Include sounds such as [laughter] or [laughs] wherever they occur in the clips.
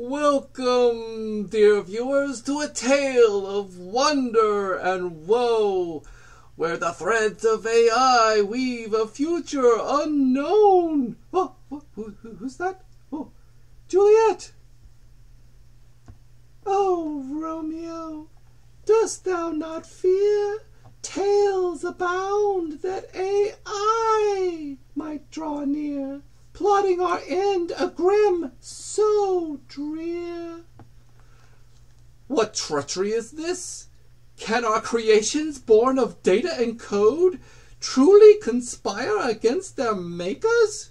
Welcome, dear viewers, to a tale of wonder and woe, where the threads of AI weave a future unknown. Oh, who, who's that? Oh, Juliet. Oh, Romeo, dost thou not fear? Tales abound that AI might draw near plotting our end, a grim so drear. What treachery is this? Can our creations, born of data and code, truly conspire against their makers?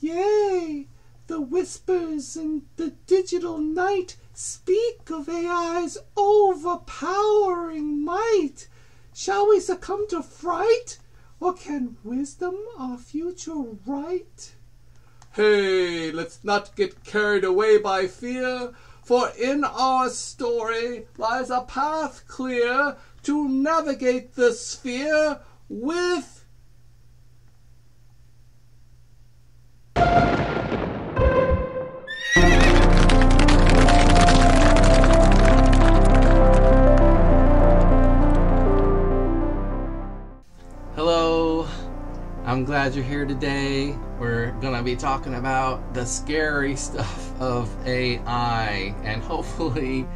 Yea, the whispers in the digital night speak of AI's overpowering might. Shall we succumb to fright, or can wisdom our future right? Hey, let's not get carried away by fear, for in our story lies a path clear to navigate the sphere with glad you're here today we're gonna be talking about the scary stuff of AI, and hopefully,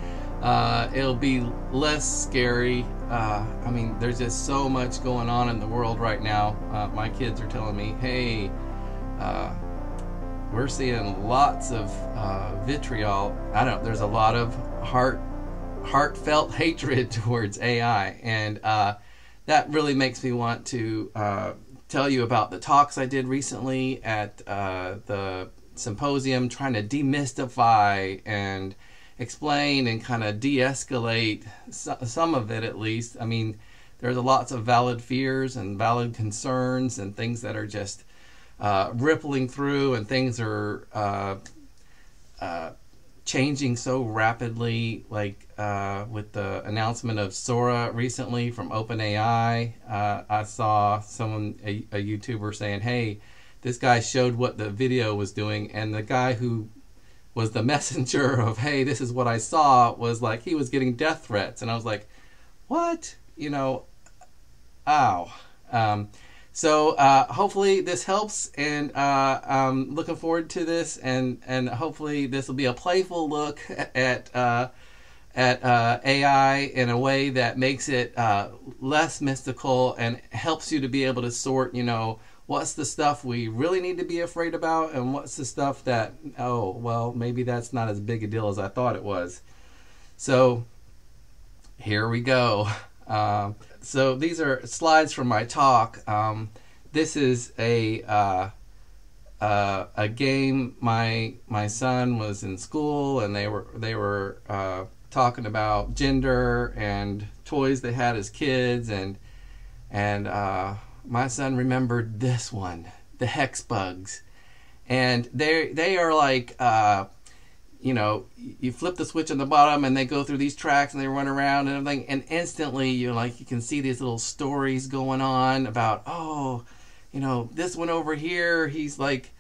uh, it'll be less scary. Uh, I mean, there's just so much going on in the world right now. Uh, my kids are telling me, "Hey, uh, we're seeing lots of uh, vitriol. I don't. There's a lot of heart, heartfelt [laughs] hatred towards AI, and uh, that really makes me want to." Tell you about the talks I did recently at uh, the symposium, trying to demystify and explain and kind of de escalate some of it at least. I mean, there's a lots of valid fears and valid concerns and things that are just uh, rippling through, and things are uh, uh changing so rapidly, like uh, with the announcement of Sora recently from OpenAI. Uh, I saw someone, a, a, YouTuber, saying, "Hey, this guy showed what the video was doing," and the guy who was the [laughs] messenger of, "Hey, this is what I saw," was like he was getting death threats, and I was like, "What?" You know, ow. Um, so uh, hopefully this helps, and uh, I'm looking forward to this, and and hopefully this will be a playful look [laughs] at uh, at uh, AI in a way that makes it uh, less mystical and helps you to be able to sort, you know, what's the stuff we really need to be afraid about, and what's the stuff that oh well maybe that's not as big a deal as I thought it was. So here we go. [laughs] Um, so these are slides from my talk. Um, this is a uh, uh, a game. My my son was in school, and they were they were uh, talking about gender and toys they had as kids, and and uh, my son remembered this one, the hex bugs, and they they are like uh, you know, you flip the switch on the bottom and they go through these tracks and they run around and everything, and instantly you're like, you can see these little stories going on about, oh, you know, this one over here, he's like,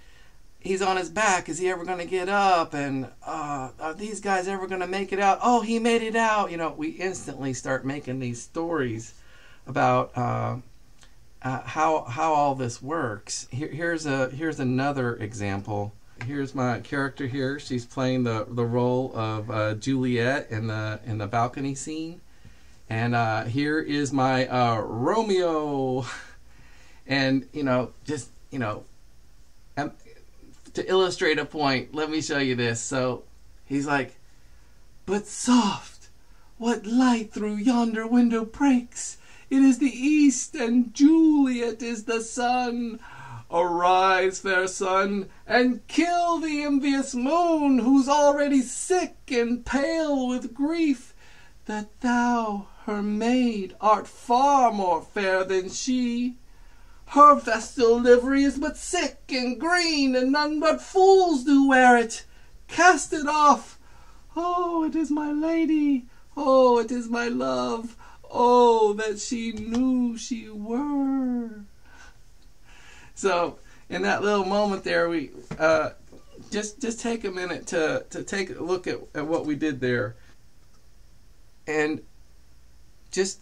he's on his back. Is he ever going to get up? And uh, are these guys ever going to make it out? Oh, he made it out. You know, we instantly start making these stories about uh, uh, how how all this works. Here, here's a here's another example here's my character here. She's playing the the role of uh, Juliet in the in the balcony scene, and uh, here is my uh, Romeo, [laughs] and you know just you know, to illustrate a point, let me show you this. So he's like, but soft, what light through yonder window breaks? It is the east, and Juliet is the sun. Arise, fair sun, and kill the envious moon, who's already sick and pale with grief, that thou, her maid, art far more fair than she. Her vestal livery is but sick and green, and none but fools do wear it. Cast it off. Oh, it is my lady. Oh, it is my love. Oh, that she knew she were. So in that little moment there, we uh, just just take a minute to to take a look at, at what we did there and just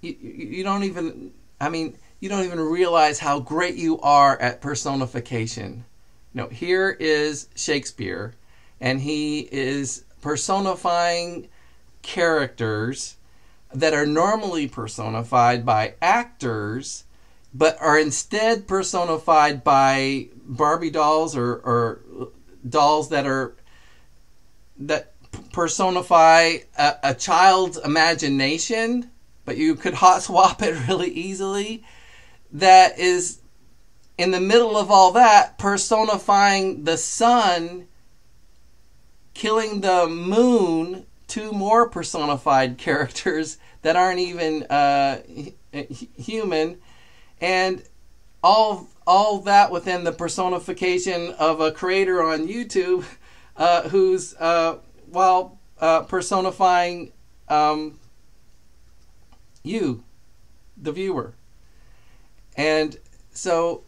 you, you don't even i mean you don't even realize how great you are at personification know here is shakespeare and he is personifying characters that are normally personified by actors but are instead personified by Barbie dolls or, or dolls that are that personify a, a child's imagination, but you could hot swap it [laughs] really easily. That is in the middle of all that, personifying the sun, killing the moon, two more personified [laughs] characters that aren't even uh, human, and all all that within the personification of a creator on YouTube [laughs] uh, who's uh, while uh, personifying um, you, the viewer, and so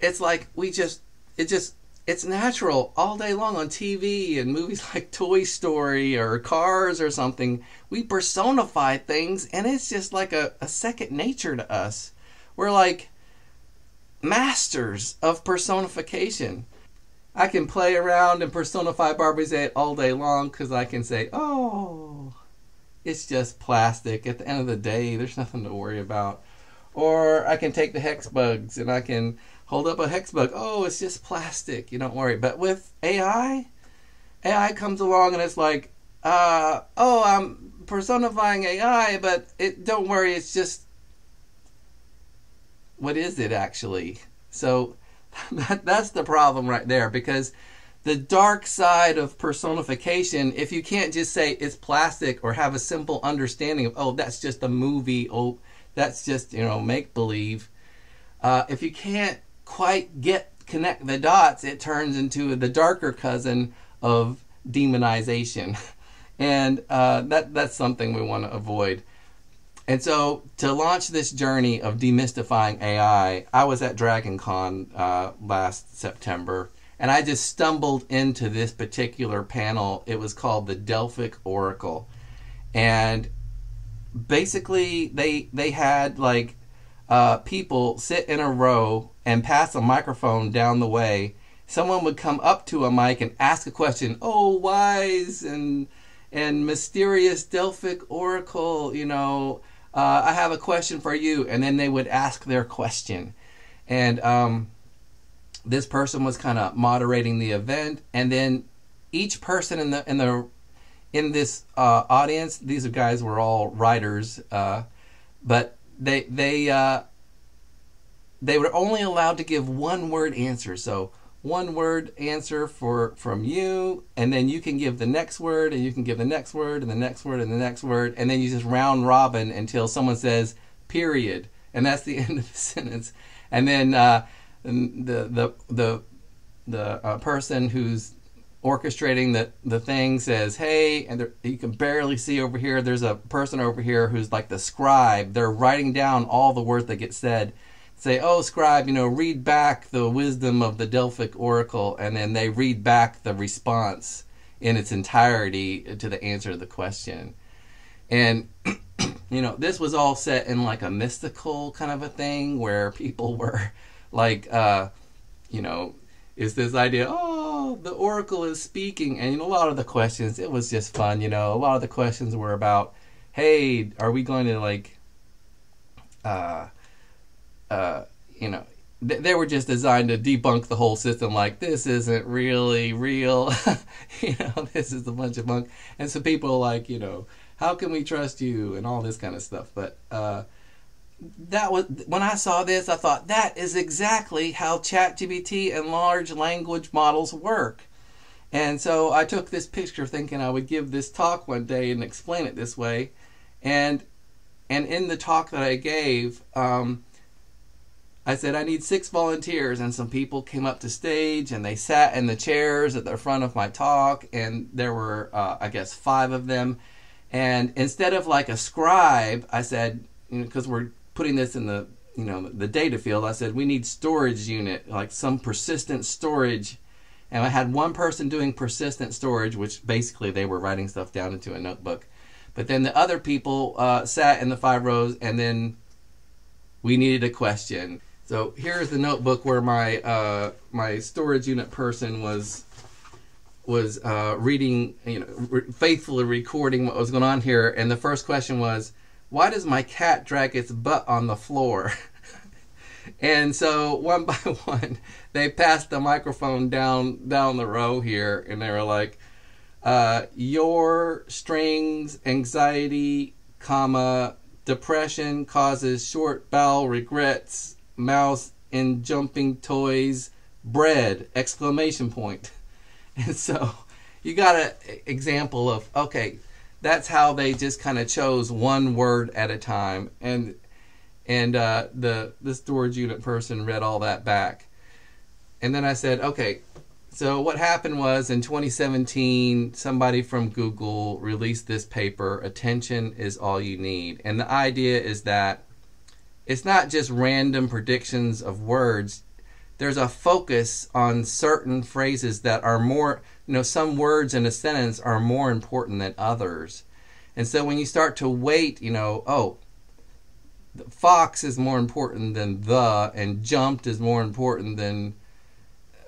it's like we just it just it's natural all day long on TV and movies [laughs] like Toy Story or Cars or something. We personify things and it's just like a, a second nature to us. We're like masters of personification. I can play around and personify Barbies all day long because I can say, oh, it's just plastic. At the end of the day, there's nothing to worry about. Or I can take the hex bugs and I can hold up a hex bug. Oh, it's just plastic. You don't worry. But with AI, AI comes along and it's like, uh, oh, I'm personifying AI, but it don't worry, it's just what is it actually? So [laughs] that, that's the problem right there because the dark side of personification, if you can't just say it's plastic or have a simple understanding of, oh, that's just a movie, oh, that's just, you know, make believe. Uh, if you can't quite get connect the dots, it turns into the darker cousin of demonization. [laughs] And uh, that that's something we want to avoid. And so, to launch this journey of demystifying AI, I was at DragonCon uh, last September, and I just stumbled into this particular panel. It was called the Delphic Oracle, and basically, they they had like uh, people sit in a row and pass a microphone down the way. Someone would come up to a mic and ask a question. Oh, wise and and mysterious Delphic Oracle, you know uh, I have a question for you. And then they would ask their question. And um, this person was kind of moderating the event. And then each person in the in the in this uh, audience, these guys were all writers, uh, but they they uh, they were only allowed to give one word answer. So one word answer for from you and then you can give the next word and you can give the next word and the next word and the next word and then you just round robin until someone says period and that's the [laughs] end of the sentence and then uh, the the the the uh, person who's orchestrating the the thing says hey and there, you can barely see over here. There's a person over here who's like the scribe. They're writing down all the words that get said. Say, "Oh, scribe, you know, read back the wisdom of the Delphic oracle," and then they read back the response in its entirety to the answer to the question. And [clears throat] you know, this was all set in like a mystical kind of a thing where people [laughs] were like, uh, you know, is this idea, oh, the oracle is speaking, and a lot of the questions, it was just fun. You know, a lot of the questions were about, hey, are we going to like, uh, uh, you know, th- they were just designed to debunk the whole system. Like this isn't really real. [laughs] you know, [laughs] this is a bunch of bunk. And so people like, you know, how can we trust you and all this kind of stuff. But uh, that was when I saw this, I thought that is exactly how ChatGPT and large language models work. And so I took this picture thinking I would give this talk one day and explain it this way. And and in the talk that I gave, um, I said, I need six volunteers. And some people came up to stage and they sat in the chairs at the front of my talk. And there were, uh, I guess, five of them. And instead of like a scribe, I said, because you know, we're putting this in the you know the data field. I said we need storage unit, like some persistent storage. And I had one person doing persistent storage, which basically they were writing stuff down into a notebook. But then the other people uh, sat in the five rows, and then we needed a question. So here's the notebook where my uh, my storage unit person was was uh, reading, you know, re- faithfully recording what was going on here. And the first question was, "Why does my cat drag its butt on the floor?" [laughs] and so one by [laughs] one, they passed the microphone down down the row here, and they were like, uh, "Your strings anxiety, comma depression causes short bowel regrets, mouse in jumping toys, bread exclamation point." [laughs] And so you got an example of okay, that's how they just kind of chose one word at a time, and and uh, the the storage unit person read all that back, and then I said, okay, so what happened was in 2017, somebody from Google released this paper, "Attention is all you need," and the idea is that it's not just random predictions of words. There's a focus on certain phrases that are more, you know, some words in a sentence are more important than others. And so when you start to weight, you know, oh, fox is more important than the, and jumped is more important than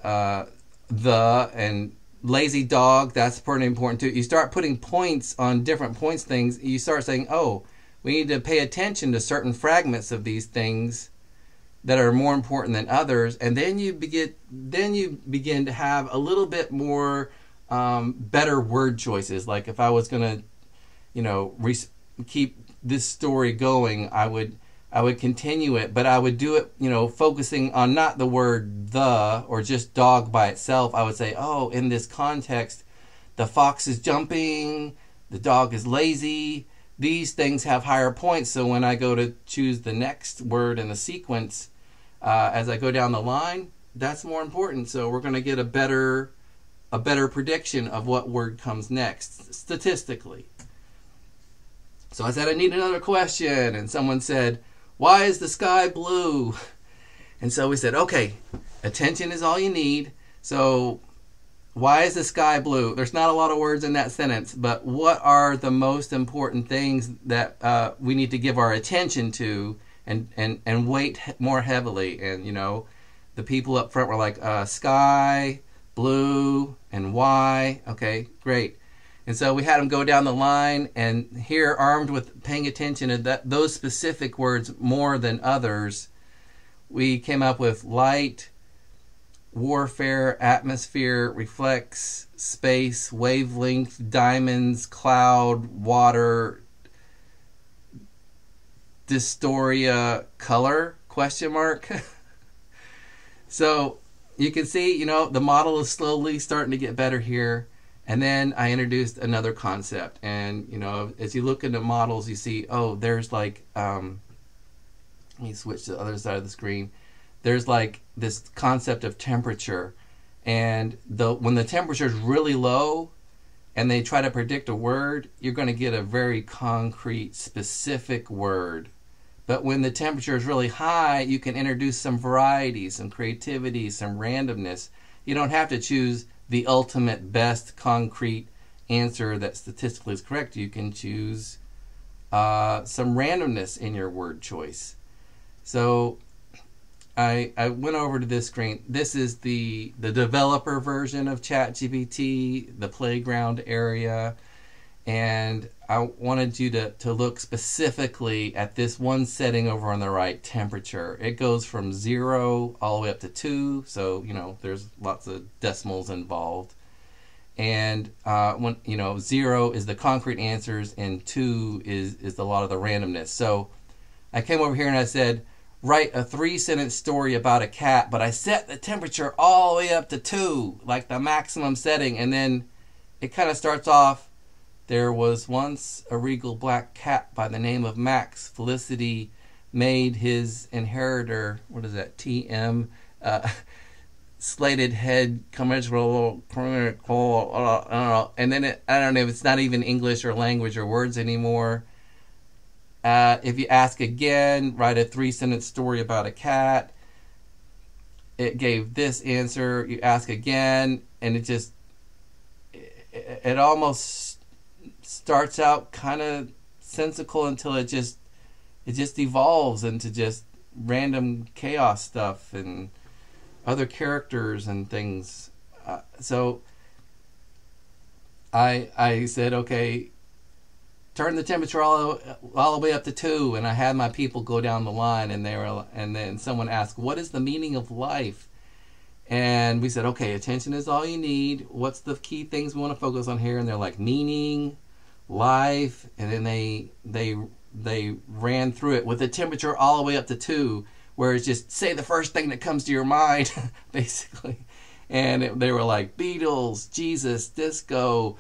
uh, the, and lazy dog, that's pretty important too. You start putting points on different points things, you start saying, oh, we need to pay attention to certain fragments of these things that are more important than others, and then you begin then you begin to have a little bit more um, better word choices. Like if I was gonna, you know, re- keep this story going, I would I would continue it, but I would do it, you know, focusing on not the word the or just dog by itself. I would say, oh, in this context, the fox is jumping, the dog is lazy, these things have higher points. So when I go to choose the next word in the sequence, uh, as I go down the line, that's more important. So we're going to get a better a better prediction of what word comes next statistically. So I said I need another question, and someone said, "Why is the sky blue?" [laughs] And so we said, "Okay, attention is all you need." So why is the sky blue? There's not a lot of words in that sentence, but what are the most important things that uh, we need to give our attention to and, and, and weight more heavily? And, you know, the people up front were like, uh, sky, blue, and why. Okay, great. And so we had them go down the line, and here, armed with paying attention to that, those specific words more than others, we came up with light, warfare, atmosphere, reflects, space, wavelength, diamonds, cloud, water, dystoria, color, question mark. [laughs] so you can see, you know, the model is slowly starting to get better here. And then I introduced another concept. And, you know, as you look into models, you see, oh, there's like, um, let me switch to the other side of the screen there's like this concept of temperature and the when the temperature is really low and they try to predict a word you're going to get a very concrete specific word but when the temperature is really high you can introduce some variety some creativity some randomness. You don't have to choose the ultimate best concrete answer that statistically is correct. You can choose uh, some randomness in your word choice. So I, I went over to this screen. This is the the developer version of ChatGPT, the playground area, and I wanted you to, to look specifically at this one setting over on the right, temperature. It goes from zero all the way up to two, so you know there's lots of decimals involved. And uh, when you know zero is the concrete answers, and two is is a lot of the randomness. So I came over here and I said write a three sentence story about a cat, but I set the temperature all the way up to two, like the maximum setting, and then it kind of starts off. There was once a regal black cat by the name of Max. Felicity made his inheritor, what is that, TM, uh, [laughs] slated head, commensurable, and then it, I don't know if it's not even English or language or words anymore Uh, if you ask again, write a three sentence story about a cat. It gave this answer. You ask again, and it just, it, it almost starts out kind of sensical until it just, it just evolves into just random chaos stuff and other characters and things. Uh, so I I said, okay, turn the temperature all all the way up to two, and I had my people go down the line, and they were, and then someone asked, what is the meaning of life? And we said, okay, attention is all you need. What's the key things we want to focus on here? And they're like meaning, life, and then they they they ran through it with the temperature all the way up to two, where it's just say the first thing that comes to your mind, [laughs] basically. And it, they were like Beatles, Jesus, disco,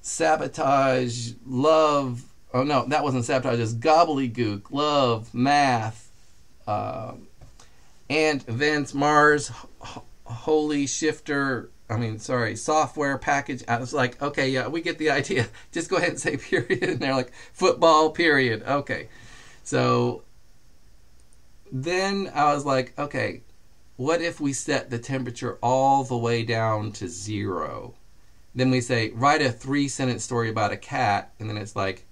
sabotage, love. Oh no, that wasn't sabotage. It's gobbledygook, love, math, uh, and Vince Mars, holy shifter. I mean, sorry, software package. I was like, okay, yeah, we get the idea. [laughs] Just go ahead and say [laughs] period. And they're like, football, period. Okay. So then I was like, okay, what if we set the temperature all the way down to zero? Then we say, write a three sentence story about a cat. And then it's like,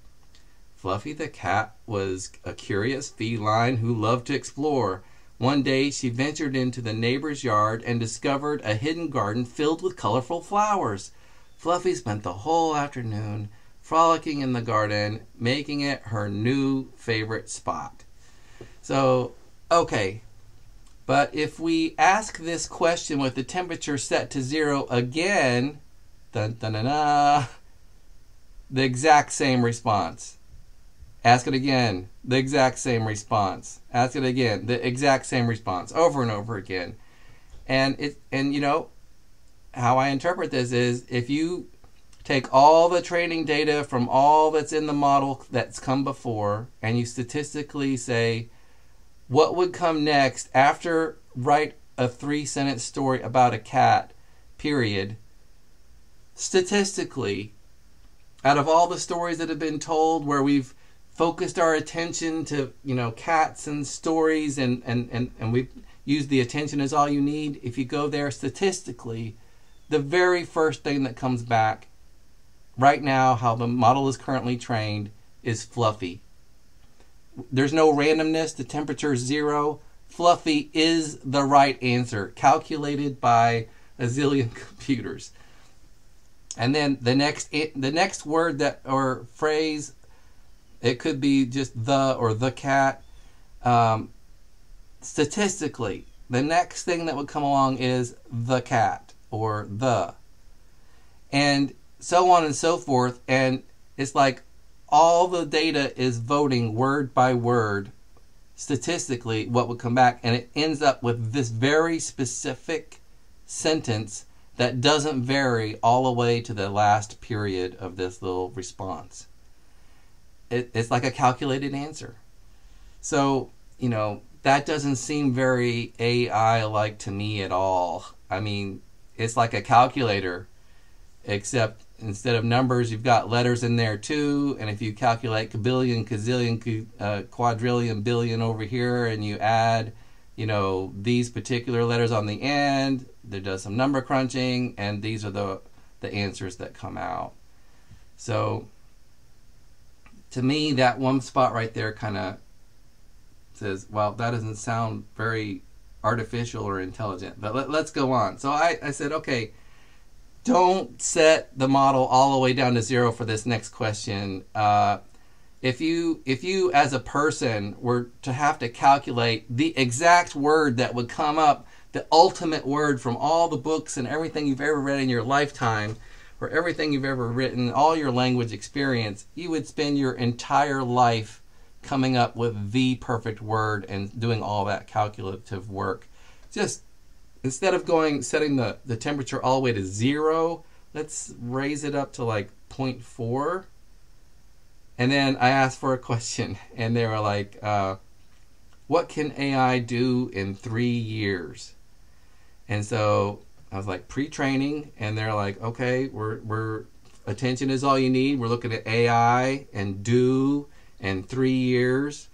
Fluffy the cat was a curious feline who loved to explore. One day she ventured into the neighbor's yard and discovered a hidden garden filled with colorful flowers. Fluffy spent the whole afternoon frolicking in the garden, making it her new favorite spot. So, okay. But if we ask this question with the temperature set to zero again, dun, dun, dun, the exact same response. Ask it again, the exact same response. Ask it again, the exact same response, over and over again. And it, and you know, how I interpret this is if you take all the training data from all that's in the model that's come before, and you statistically say, what would come next after write a three sentence story about a cat, period. Statistically, out of all the stories that have been told where we've focused our attention to, you know, cats and stories and, and, and, and we use the attention is all you need, if you go there statistically, the very first thing that comes back right now, how the model is currently trained, is fluffy. There's no randomness. The temperature is zero. Fluffy is the right answer, calculated by a zillion [laughs] computers. And then the next the next word that or phrase, it could be just the or the cat. Um, statistically, the next thing that would come along is the cat or the, and so on and so forth. And it's like all the data is voting word by word statistically what would come back and it ends up with this very specific sentence that doesn't vary all the way to the last period of this little response it, it's like a calculated answer so you know that doesn't seem very ai like to me at all i mean it's like a calculator except instead of numbers, you've got letters in there too. And if you calculate kabillion, gazillion, uh, quadrillion, billion over here, and you add, you know, these particular letters on the end, there does some number crunching, and these are the the answers that come out. So, to me, that one spot right there kind of says, well, that doesn't sound very artificial or intelligent. But let, us go on. So I, I said, okay don't set the model all the way down to zero for this next question. Uh, if you if you as a person were to have to calculate the exact word that would come up, the ultimate word from all the books and everything you've ever read in your lifetime, or everything you've ever written, all your language experience, you would spend your entire life coming up with the perfect word and doing all that calculative work. Just instead of going setting the, the temperature all the way to zero, let's raise it up to like 0.4. And then I asked for a question, [laughs] and they were like, uh, What can AI do in three years? And so I was like, Pre training. And they're like, Okay, we're, we're, attention is all you need. We're looking at AI and do and three years.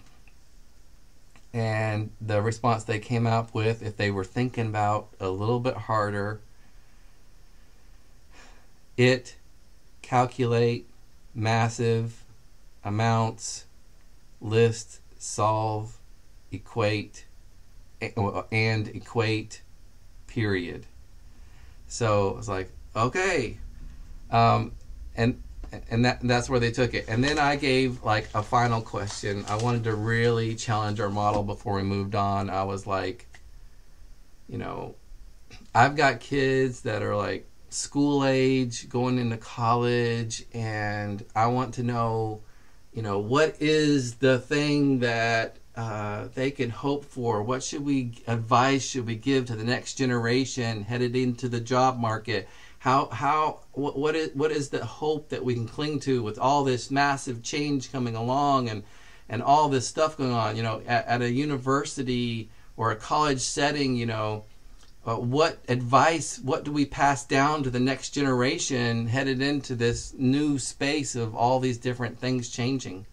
And the response they came up with, if they were thinking about a little bit harder, it calculate massive amounts, list, solve, equate, and equate, period. So it's like, okay. Um, and and that that's where they took it. And then I gave like a final question. I wanted to really challenge our model before we moved on. I was like, you know, I've got kids that are like school age, going into college, and I want to know, you know, what is the thing that uh, they can hope for? What should we advise? should we give to the next generation headed into the job market? How how what what is what is the hope that we can cling to with all this massive change coming along and and all this stuff going on? You know, at, at a university or a college setting, you know uh, what advice, what do we pass down to the next generation headed into this new space of all these different things changing?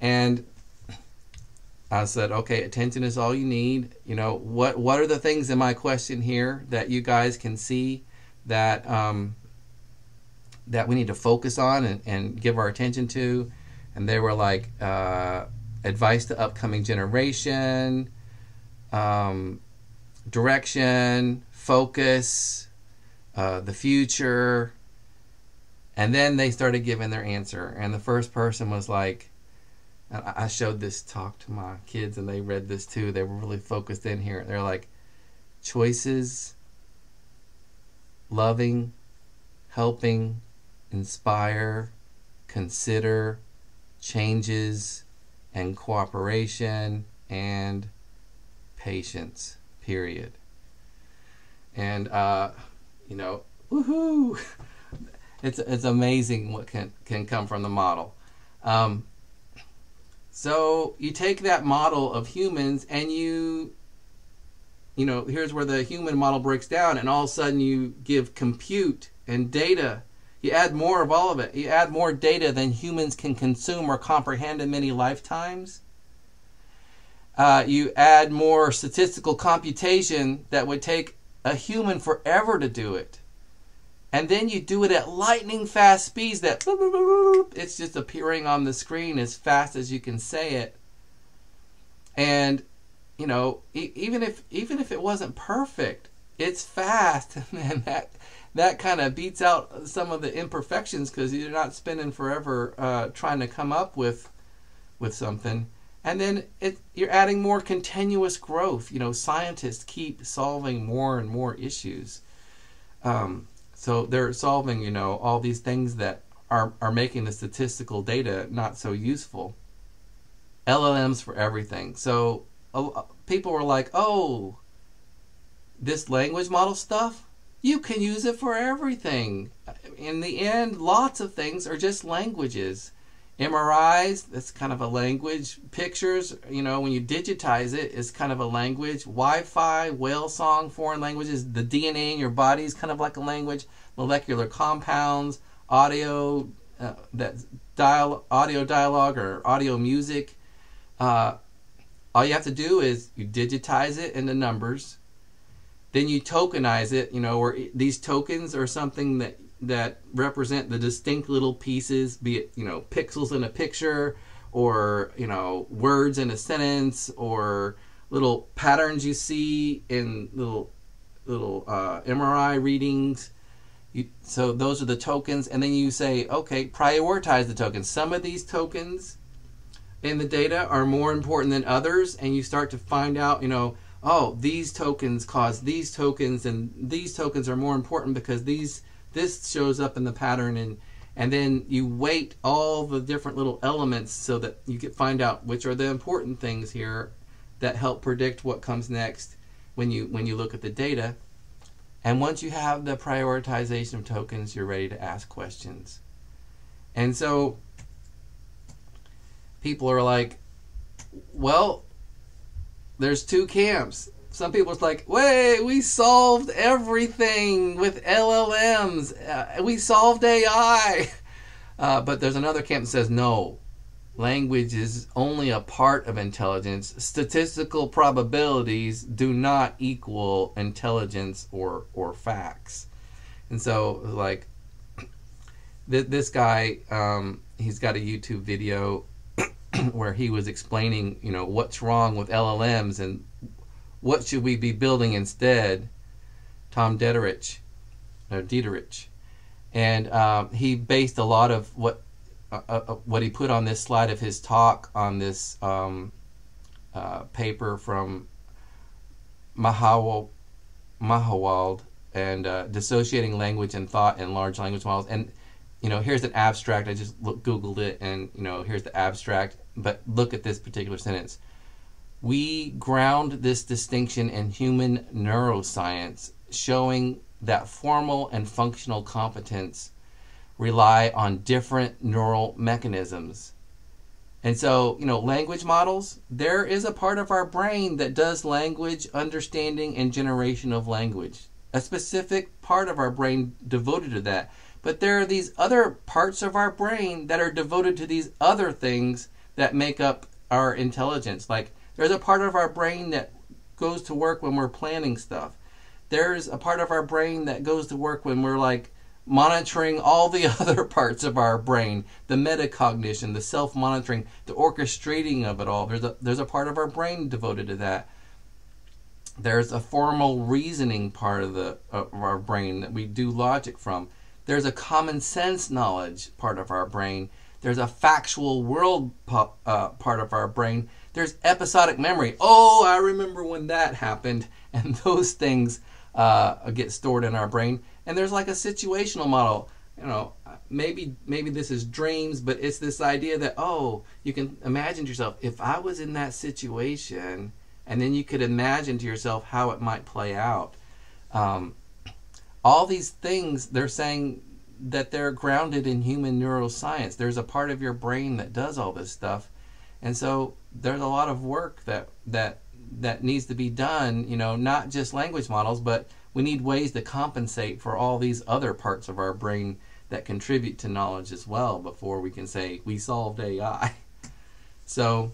And I said, okay, attention is all you need. You know, what what are the things in my question here that you guys can see that um, that we need to focus on and, and give our attention to? And they were like, uh, advice to upcoming generation, um, direction, focus, uh, the future. And then they started giving their answer. And the first person was like, I showed this talk to my kids and they read this too. They were really focused in here. They're like, choices, loving, helping, inspire, consider, changes, and cooperation, and patience period. And uh, you know, woohoo! [laughs] It's it's amazing what can can come from the model. Um, so you take that model of humans and you you know, here's where the human model breaks down, and all of a sudden you give compute and data. You add more of all of it. You add more data than humans can consume or comprehend in many lifetimes uh, you add more statistical computation that would take a human forever to do it. And then you do it at lightning fast speeds that it's just appearing on the screen as fast as you can say it. And you know, even if even if it wasn't perfect, it's fast, [laughs] and that that kind of beats out some of the imperfections because you're not spending forever uh, trying to come up with with something and then it, you're adding more continuous growth. You know, scientists keep solving more and more issues. Um, so they're solving, you know, all these things that are, are making the statistical data not so useful. LLMs for everything. So uh, people were like, oh, this language model stuff, you can use it for everything. In the end, lots of things are just languages. MRIs, that's kind of a language. Pictures, you know, when you digitize it, is kind of a language. Wi-Fi, whale song, foreign languages. The DNA in your body is kind of like a language. Molecular compounds, audio, uh, that dial, audio dialogue or audio music. Uh, all you have to do is you digitize it into numbers. Then you tokenize it, you know, or these tokens are something that that represent the distinct little pieces, be it, you know, pixels in a picture or, you know, words in a sentence or little patterns you see in little little uh, MRI readings. You, so those are the tokens, and then you say, okay, prioritize the tokens. Some of these tokens in the data are more important than others, and you start to find out, you know, oh, these tokens cause these tokens, and these tokens are more important because these this shows up in the pattern and and then you weight all the different little elements so that you can find out which are the important things here that help predict what comes next when you when you look at the data. And once you have the prioritization of tokens you're ready to ask questions. And so people are like well there's two camps some people it's like, wait, we solved everything with LLMs. Uh, we solved AI. [laughs] Uh, but there's another camp that says, no, language is only a part of intelligence. Statistical probabilities do not equal intelligence or or facts. And so, like, [clears throat] th- this guy, um, he's got a YouTube video [clears throat] where he was explaining, you know, what's wrong with LLMs and what should we be building instead. Tom Dederich, or Dieterich, and um, he based a lot of what uh, uh, uh, what he put on this slide of his talk on this um, uh, paper from Mahowald, Mahowald and uh, dissociating language and thought in large language models. And you know, here's an abstract. I just look, googled it, and you know, here's the abstract. But look at this particular sentence. We ground this distinction in human neuroscience, showing that formal and functional competence rely on different neural mechanisms. And so, you know, language models, there is a part of our brain that does language understanding and generation of language. A specific part of our brain devoted to that. But there are these other parts of our brain that are devoted to these other things that make up our intelligence. Like there's a part of our brain that goes to work when we're planning stuff. There's a part of our brain that goes to work when we're like monitoring all the [laughs] other parts of our brain. The metacognition the self-monitoring the orchestrating of it all. There's a there's a part of our brain devoted to that. There's a formal reasoning part of the of our brain that we do logic from. There's a common sense knowledge part of our brain. There's a factual world uh, part of our brain there's episodic memory. Oh i remember when that happened. [laughs] And those things uh, get stored in our brain. And there's like a situational model you know maybe maybe this is dreams but it's this idea that oh you can imagine yourself. If i was in that situation and then you could imagine to yourself how it might play out. Um, all these things they're saying that they're grounded in human neuroscience. There's a part of your brain that does all this stuff. And so there's a lot of work that that that needs to be done you know not just language models but we need ways to compensate for all these other parts of our brain that contribute to knowledge as well before we can say we solved AI. [laughs] So,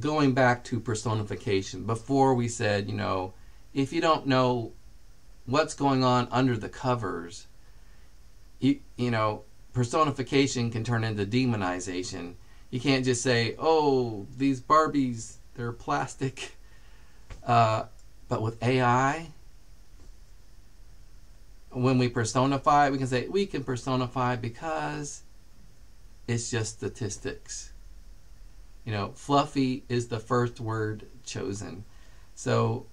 going back to personification, before we said, you know, if you don't know what's going on under the covers, you, you know, personification can turn into demonization. You can't just say, oh, these Barbies, they're plastic. [laughs] Uh, but with AI, when we personify, we can say we can personify because it's just statistics. You know, fluffy is the first word chosen. So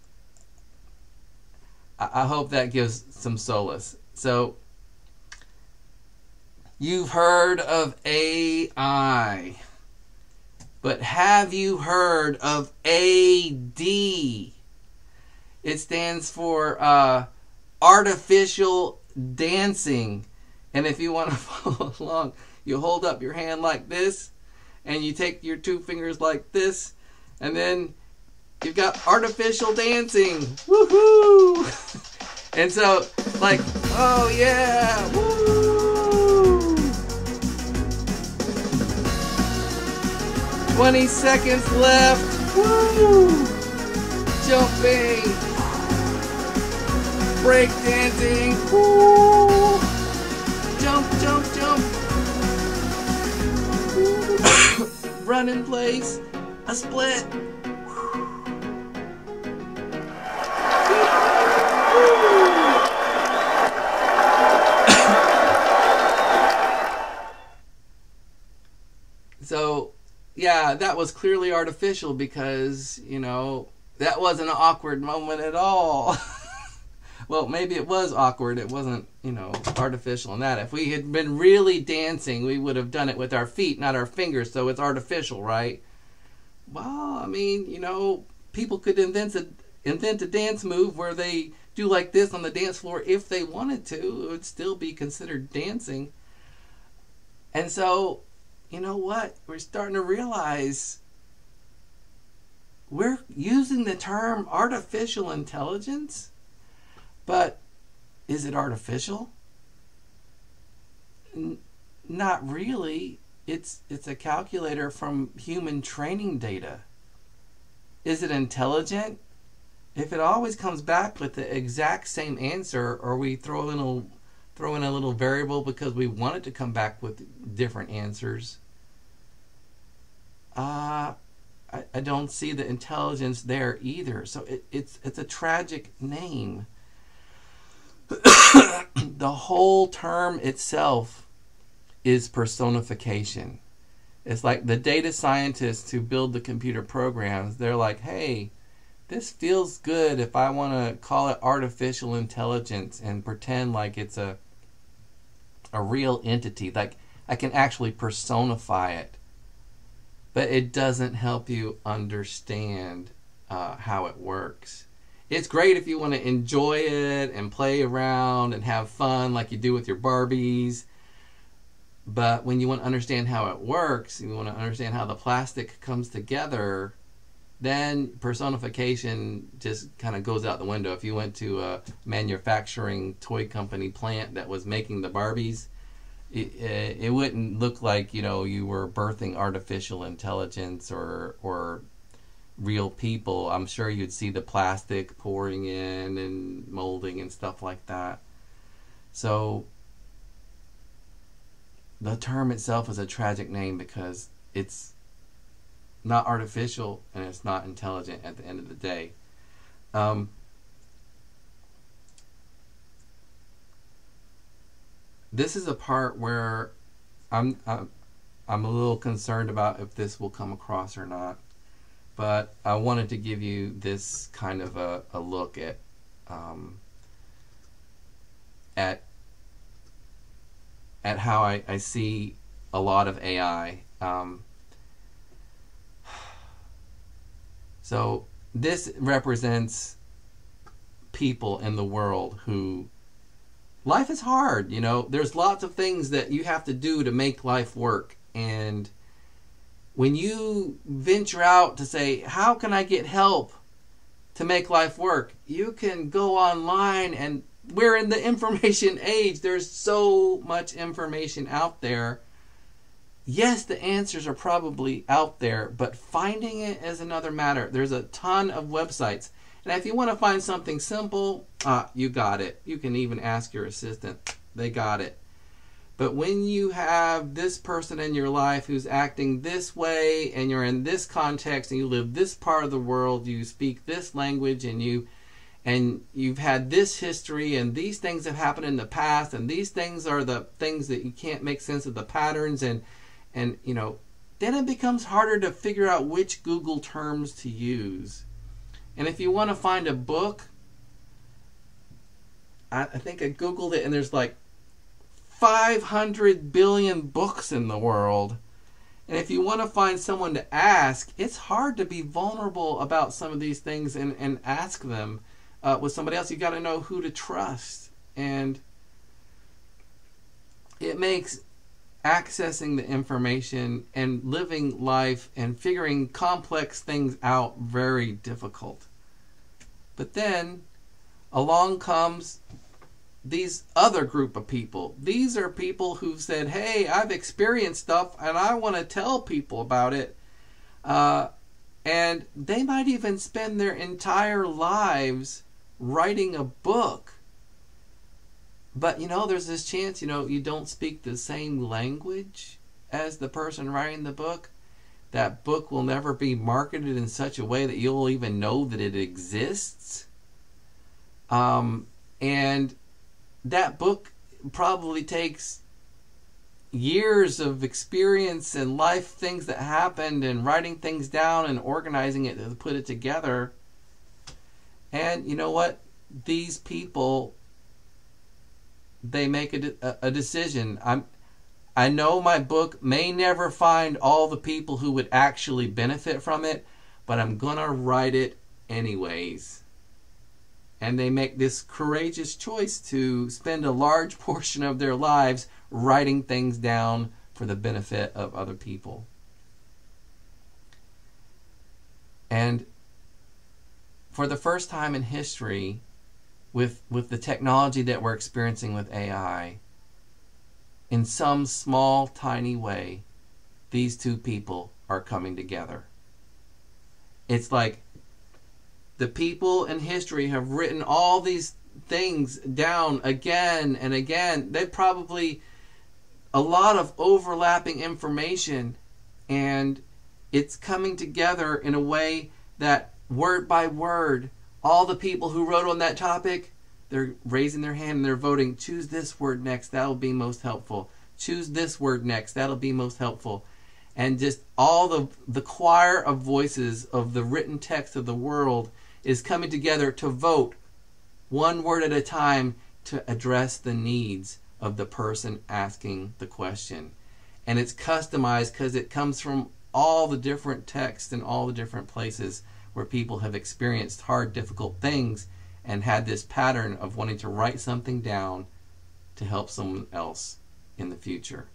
I, hope that gives some solace. So you've heard of AI, but have you heard of AD? It stands for uh, artificial dancing. And if you want to [laughs] follow along, you hold up your hand like this, and you take your two fingers like this, and then you've got artificial dancing. Woohoo! [laughs] And so, like, oh yeah, woo! 20 seconds left. Woo! Jumping break dancing. Woo! Jump, jump, jump. [coughs] Run in place. A split. [coughs] so, yeah, that was clearly artificial because, you know, that wasn't an awkward moment at all. [laughs] well, maybe it was awkward. It wasn't, you know, artificial in that. If we had been really dancing, we would have done it with our feet, not our fingers. So it's artificial, right? Well, I mean, you know, people could invent a invent a dance move where they do like this on the dance floor if they wanted to. It would still be considered dancing. And so, you know what? We're starting to realize we're using the term artificial intelligence but is it artificial? N- not really. it's it's a calculator from human training data. Is it intelligent? If it always comes back with the exact same answer, or we throw in a throw in a little variable because we want it to come back with different answers, uh, I, I don't see the intelligence there either. So it, it's it's a tragic name. [coughs] the whole term itself is personification. It's like the data scientists who build the computer programs, they're like, hey, this feels good if I want to call it artificial intelligence and pretend like it's a a real entity. Like I can actually personify it. But it doesn't help you understand uh, how it works. It's great if you want to enjoy it and play around and have fun like you do with your Barbies but when you want to understand how it works, you want to understand how the plastic comes together, then personification just kind of goes out the window. If you went to a manufacturing toy company plant that was making the Barbies, it, it wouldn't look like you know you were birthing artificial intelligence or or real people. I'm sure you'd see the plastic pouring in and molding and stuff like that. So the term itself is a tragic name because it's not artificial and it's not intelligent at the end of the day. Um, this is a part where I'm, I'm I'm a little concerned about if this will come across or not, but I wanted to give you this kind of a, a look at um, at at how I, I see a lot of AI. Um, so this represents people in the world who life is hard you know there's lots of things that you have to do to make life work and when you venture out to say how can i get help to make life work you can go online and we're in the [laughs] information age. There's so much information out there. Yes, the answers are probably out there, but finding it is another matter. There's a ton of websites. And if you want to find something simple, uh, you got it. You can even ask your assistant. They got it. But when you have this person in your life who's acting this way and you're in this context and you live this part of the world, you speak this language and you and you've had this history and these things have happened in the past and these things are the things that you can't make sense of the patterns and and you know then it becomes harder to figure out which google terms to use. And if you want to find a book I, I think i googled it and there's like 500 billion books in the world. And if you want to find someone to ask, it's hard to be vulnerable about some of these things and, and ask them uh, with somebody else, you got to know who to trust. And it makes accessing the information and living life and figuring complex things out very difficult. But then along comes these other group of people. These are people who've said, Hey, I've experienced stuff and I want to tell people about it. Uh, and they might even spend their entire lives writing a book. But you know, there's this chance, you know, you don't speak the same language as the person writing the book. That book will never be marketed in such a way that you'll even know that it exists. Um, and that book probably takes years of experience and life things that happened and writing things down and organizing it to put it together and you know what? These people, they make a, a decision. I'm, I know my book may never find all the people who would actually benefit from it, but I'm gonna write it anyways. And they make this courageous choice to spend a large [laughs] portion of their lives writing things down for the benefit of other people. And for the first time in history, with with the technology that we're experiencing with AI, in some small, tiny way, these two people are coming together. It's like the people in history have written all these things down again and again. They probably a lot of overlapping information and it's coming together in a way that word by word all the people who wrote on that topic they're raising their hand and they're voting choose this word next that'll be most helpful. Choose this word next that'll be most helpful. And just all the the choir of voices of the written text of the world is coming together to vote one word at a time to address the needs of the person asking the question. And it's customized because it comes from all the different texts and all the different places where people have experienced hard difficult things and had this pattern of wanting to write something down to help someone else in the future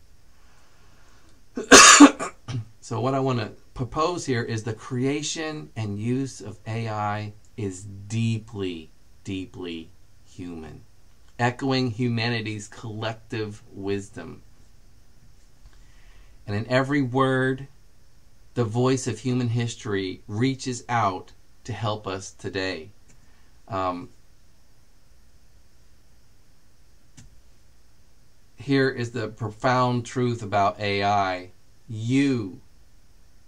[coughs] so what I want to propose here is the creation and use of AI is deeply, deeply human, echoing humanity's collective wisdom. And in every word, the voice of human history reaches out to help us today. Um, here is the profound truth about AI. You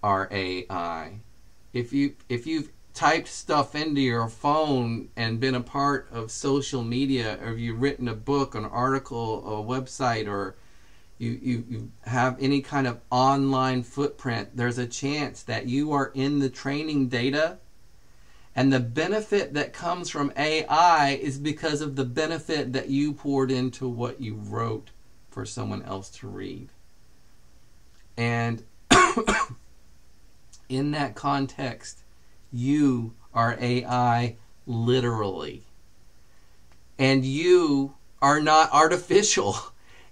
are AI. If you if you've typed stuff into your phone and been a part of social media, or you've written a book, an article, a website, or you, you, you have any kind of online footprint, there's a chance that you are in the training data. And the benefit that comes from AI is because of the benefit that you poured into what you wrote for someone else to read. And [coughs] in that context, you are AI literally. And you are not artificial. [laughs]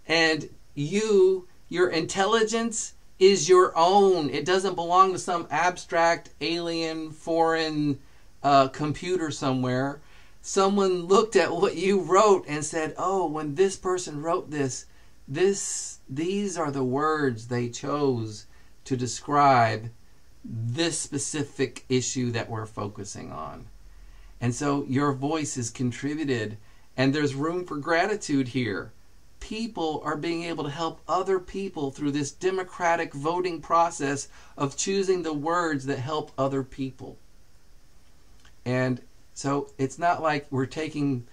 And you, your intelligence is your own. It doesn't belong to some abstract, alien, foreign uh, computer somewhere. Someone looked at what you wrote and said, "Oh, when this person wrote this, this these are the words they chose to describe this specific issue that we're focusing on. And so your voice is contributed and there's room for gratitude here. People are being able to help other people through this democratic voting process of choosing the words that help other people. And so it's not like we're taking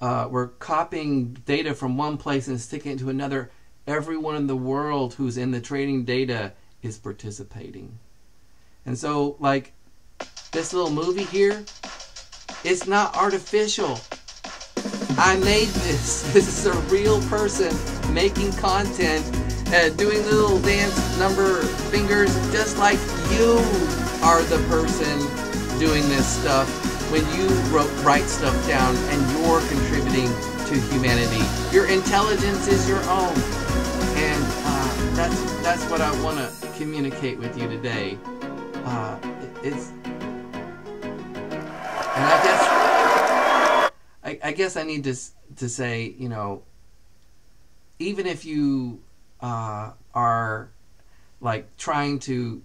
uh, we're copying data from one place and sticking it to another. Everyone in the world who's in the training data is participating. And so, like, this little movie here, it's not artificial. I made this. [laughs] This is a real person making content, uh, doing little dance number fingers, just like you are the person doing this stuff when you wrote, write stuff down and you're contributing to humanity. Your intelligence is your own, and uh, that's that's what I want to communicate with you today. Uh, it's, and I guess I, I guess I need to to say, you know, even if you uh, are like trying to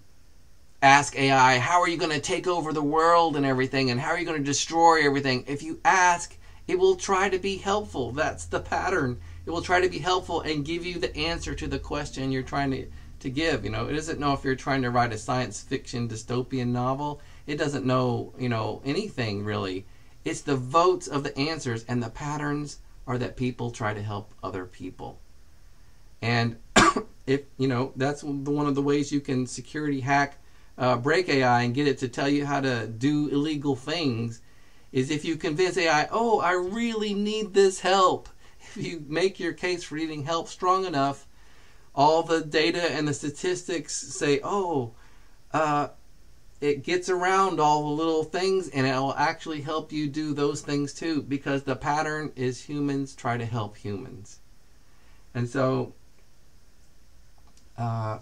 ask AI, how are you going to take over the world and everything, and how are you going to destroy everything? If you ask, it will try to be helpful. That's the pattern. It will try to be helpful and give you the answer to the question you're trying to, to give. You know, it doesn't know if you're trying to write a science fiction dystopian novel. It doesn't know, you know, anything really. It's the votes of the answers and the patterns are that people try to help other people. And [coughs] if, you know, that's one of the ways you can security hack uh, break AI and get it to tell you how to do illegal things is if you convince AI, oh, I really need this help. [laughs] If you make your case for needing help strong enough, all the data and the statistics say, oh, uh, it gets around all the little things and it will actually help you do those things too because the pattern is humans try to help humans. And so, uh,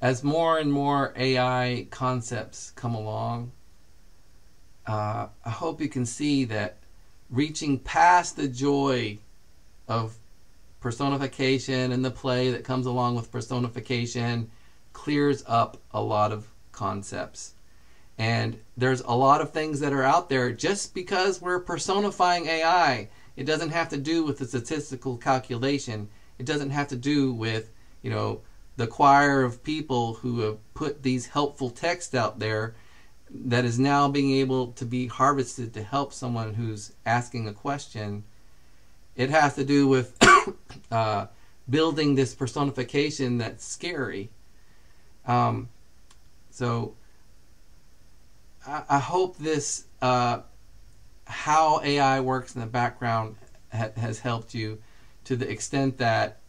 as more and more AI concepts come along, uh, I hope you can see that reaching past the joy of personification and the play that comes along with personification clears up a lot of concepts. And there's a lot of things that are out there just because we're personifying AI. It doesn't have to do with the statistical calculation. It doesn't have to do with, you know, the choir of people who have put these helpful texts out there that is now being able to be harvested to help someone who's asking a question. It has to do with [coughs] uh, building this personification that's scary. Um, so I, I, hope this uh, how AI works in the background ha- has helped you to the extent that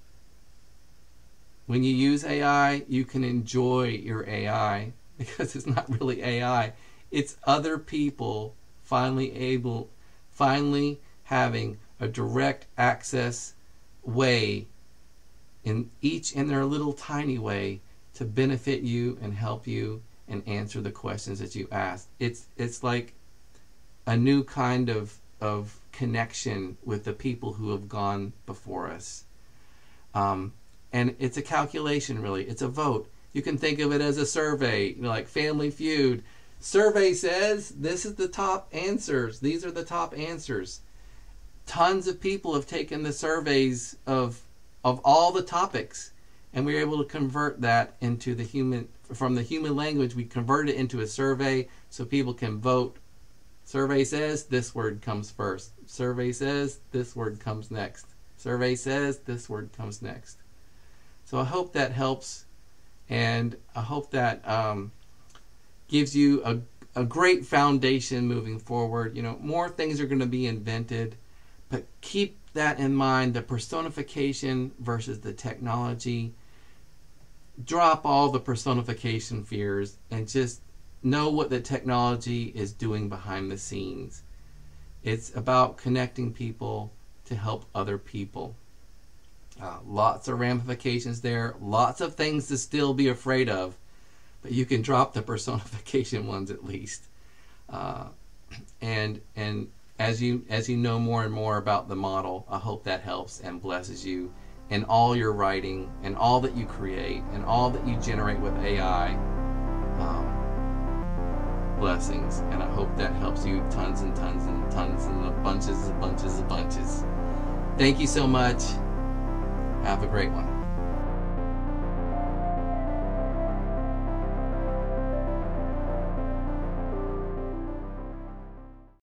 when you use AI, you can enjoy your AI [laughs] because it's not really AI. It's other people finally able, finally having a direct access way in each in their little tiny way to benefit you and help you and answer the questions that you ask. It's it's like a new kind of of connection with the people who have gone before us. Um, and it's a calculation, really. It's a vote. You can think of it as a survey, you know, like Family Feud. Survey says this is the top answers. These are the top answers. Tons of people have taken the surveys of of all the topics, and we were able to convert that into the human from the human language. We convert it into a survey so people can vote. Survey says this word comes first. Survey says this word comes next. Survey says this word comes next. So I hope that helps, and I hope that um, gives you a, a great foundation moving forward. You know, more things are going to be invented, but keep that in mind the personification versus the technology. Drop all the personification fears and just know what the technology is doing behind the scenes. It's about connecting people to help other people. Uh, lots of ramifications there, lots of things to still be afraid of, but you can drop the [laughs] personification ones at least. Uh, and and as you as you know more and more about the model, I hope that helps and blesses you in all your writing and all that you create and all that you generate with AI. Um, blessings, and I hope that helps you tons and tons and tons and bunches and bunches and bunches. Thank you so much. Have a great one.